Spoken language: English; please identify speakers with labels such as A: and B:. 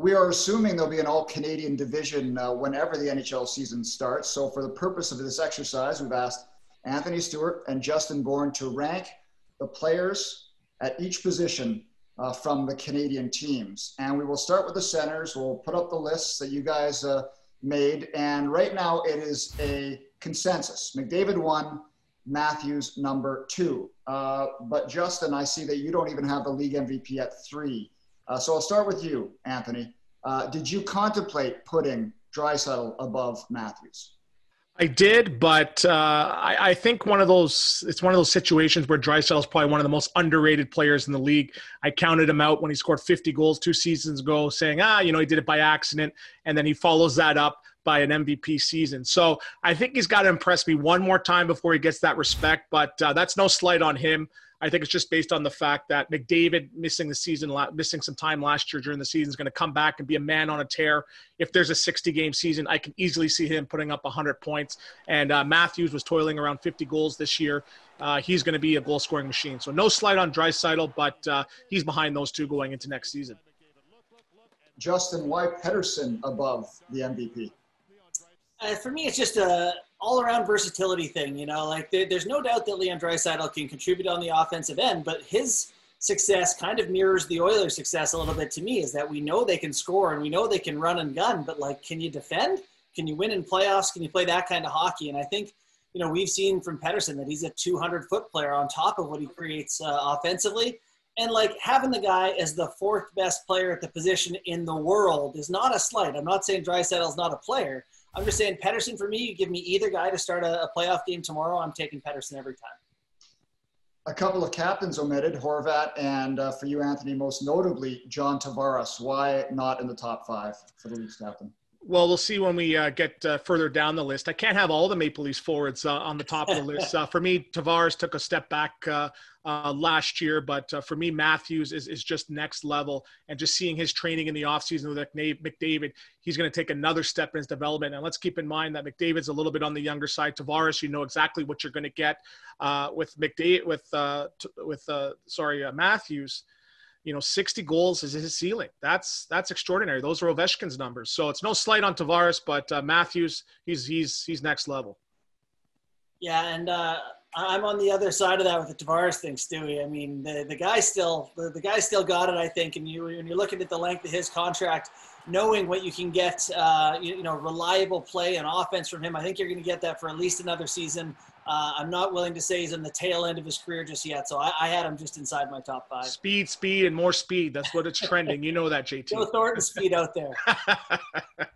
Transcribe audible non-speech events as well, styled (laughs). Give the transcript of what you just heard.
A: we are assuming there'll be an all Canadian division uh, whenever the NHL season starts. So, for the purpose of this exercise, we've asked Anthony Stewart and Justin Bourne to rank the players at each position uh, from the Canadian teams. And we will start with the centers. We'll put up the lists that you guys uh, made. And right now, it is a consensus McDavid one, Matthews number two. Uh, but Justin, I see that you don't even have the league MVP at three. Uh, so I'll start with you, Anthony. Uh, did you contemplate putting Draisaitl above Matthews?
B: I did, but uh, I, I, think one of those it's one of those situations where Draisaitl is probably one of the most underrated players in the league. I counted him out when he scored 50 goals two seasons ago, saying, ah, you know, he did it by accident, and then he follows that up by an MVP season. So I think he's got to impress me one more time before he gets that respect. But uh, that's no slight on him. I think it's just based on the fact that McDavid missing the season, missing some time last year during the season, is going to come back and be a man on a tear. If there's a 60 game season, I can easily see him putting up 100 points. And uh, Matthews was toiling around 50 goals this year. Uh, he's going to be a goal scoring machine. So no slight on Draisaitl, but uh, he's behind those two going into next season.
A: Justin, why Pettersson above the MVP?
C: Uh, for me, it's just a all around versatility thing. You know, like there, there's no doubt that Leon Draisaitl can contribute on the offensive end, but his success kind of mirrors the Oilers' success a little bit to me. Is that we know they can score and we know they can run and gun, but like, can you defend? Can you win in playoffs? Can you play that kind of hockey? And I think you know we've seen from Pettersson that he's a 200 foot player on top of what he creates uh, offensively. And like having the guy as the fourth best player at the position in the world is not a slight. I'm not saying Draisaitl's not a player, I'm just saying Pettersson for me. You give me either guy to start a, a playoff game tomorrow. I'm taking Pettersson every time.
A: A couple of captains omitted, Horvat, and uh, for you, Anthony, most notably John Tavares. Why not in the top five for the Leafs captain?
B: Well, we'll see when we uh, get uh, further down the list. I can't have all the Maple Leafs forwards uh, on the top of the (laughs) list. Uh, for me, Tavares took a step back uh, uh, last year, but for me, Matthews is, is just next level. And just seeing his training in the offseason with McDavid, he's going to take another step in his development. And let's keep in mind that McDavid's a little bit on the younger side. Tavares, you know exactly what you're going to get with McDavid, with with sorry Matthews you know, 60 goals is his ceiling. That's that's extraordinary. Those are Ovechkin's numbers. So it's no slight on Tavares, but uh, Matthews, he's he's he's next level.
C: Yeah, and uh, I'm on the other side of that with the Tavares thing, Stewie. I mean, the the guy still the, the guy still got it, I think. And you when you're looking at the length of his contract, knowing what you can get, uh, you, you know, reliable play and offense from him, I think you're going to get that for at least another season. Uh, I'm not willing to say he's in the tail end of his career just yet, so I, I, had him just inside my top five.
B: Speed, speed, and more speed. That's what it's trending. You know that, JT.
C: Joe (laughs) Thornton speed out there. (laughs)